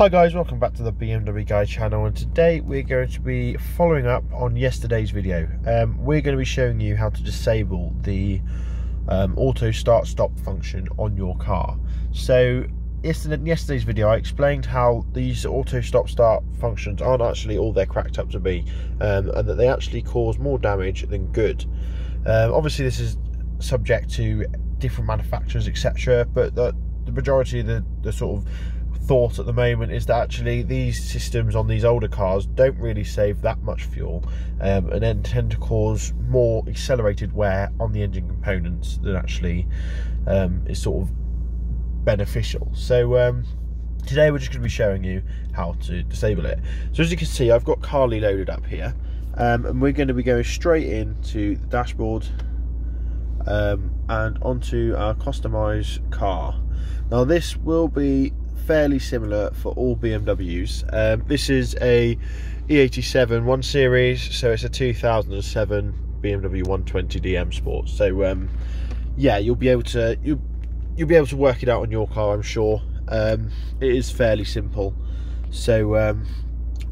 Hi guys, welcome back to the BMW Guy channel and today we're going to be following up on yesterday's video. Um, we're going to be showing you how to disable the um, auto start stop function on your car. So in yesterday's video I explained how these auto stop start functions aren't actually all they're cracked up to be um, and that they actually cause more damage than good. Um, obviously this is subject to different manufacturers etc but the, the majority of the, the sort of thought at the moment is that actually these systems on these older cars don't really save that much fuel um, and then tend to cause more accelerated wear on the engine components than actually um, is sort of beneficial. So um, today we're just going to be showing you how to disable it. So as you can see I've got Carly loaded up here um, and we're going to be going straight into the dashboard um, and onto our customize car. Now this will be fairly similar for all BMWs. Um, this is a E87 1 Series, so it's a 2007 BMW 120D M Sport. So um, yeah, you'll be able to you you'll be able to work it out on your car, I'm sure. Um, it is fairly simple. So um,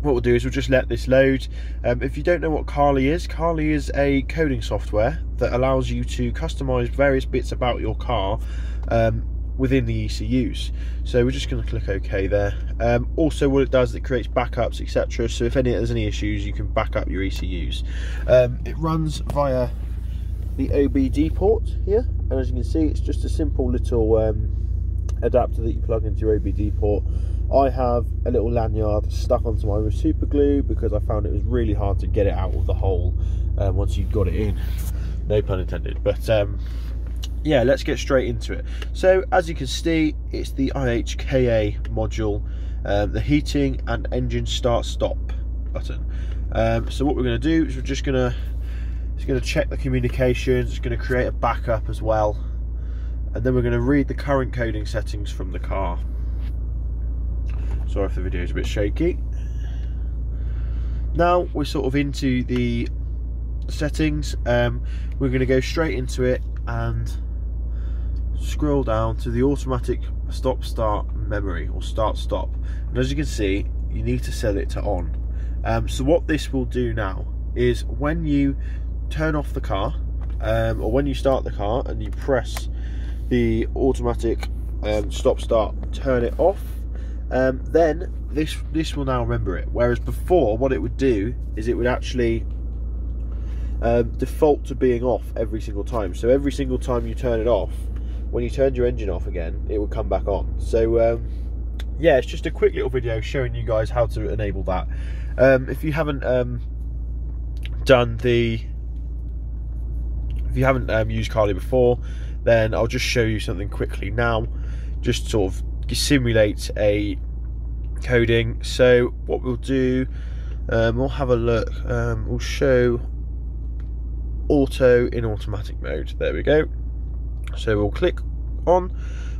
what we'll do is we'll just let this load. Um, if you don't know what Carly is, Carly is a coding software that allows you to customize various bits about your car um, within the ECUs. So we're just going to click OK there. Um, also what it does, it creates backups, etc. So if any there's any issues, you can back up your ECUs. Um, it runs via the OBD port here, and as you can see, it's just a simple little um, adapter that you plug into your OBD port. I have a little lanyard stuck onto my with super glue because I found it was really hard to get it out of the hole um, once you got it in. No pun intended. But um, yeah, let's get straight into it. So as you can see, it's the IHKA module, um, the heating and engine start stop button. Um, so what we're going to do is we're just going to it's to check the communications, it's going to create a backup as well, and then we're going to read the current coding settings from the car. Sorry if the video is a bit shaky. Now we're sort of into the settings. Um, we're going to go straight into it and scroll down to the automatic stop start memory or start stop. And as you can see you need to set it to on. Um, so what this will do now is when you turn off the car um, or when you start the car and you press the automatic um, stop start turn it off um, then this this will now remember it. Whereas before what it would do is it would actually um, default to being off every single time. So every single time you turn it off when you turned your engine off again, it would come back on. So um, yeah, it's just a quick little video showing you guys how to enable that. Um, if you haven't um, done the, if you haven't um, used Carly before, then I'll just show you something quickly now, just sort of simulate a coding. So what we'll do, um, we'll have a look. Um, we'll show auto in automatic mode. There we go. So we'll click on,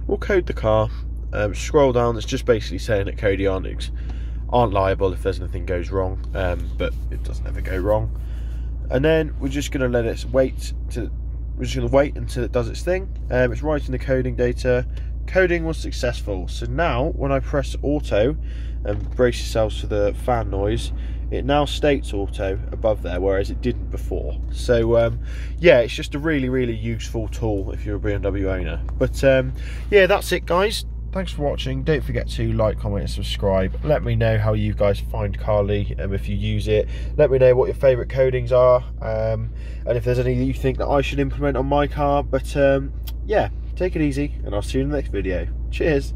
we'll code the car, um, scroll down, it's just basically saying that Codionics aren't liable if there's anything goes wrong, um, but it doesn't ever go wrong. And then we're just going to let it wait to, we're just going to wait until it does its thing. Um, it's writing the coding data. Coding was successful. So now when I press auto and brace yourselves for the fan noise, it now states auto above there whereas it didn't before. So um, yeah it's just a really really useful tool if you're a BMW owner. But um, yeah that's it guys. Thanks for watching. Don't forget to like comment and subscribe. Let me know how you guys find Carly um, if you use it. Let me know what your favorite codings are um, and if there's any that you think that I should implement on my car. But um, yeah take it easy and I'll see you in the next video. Cheers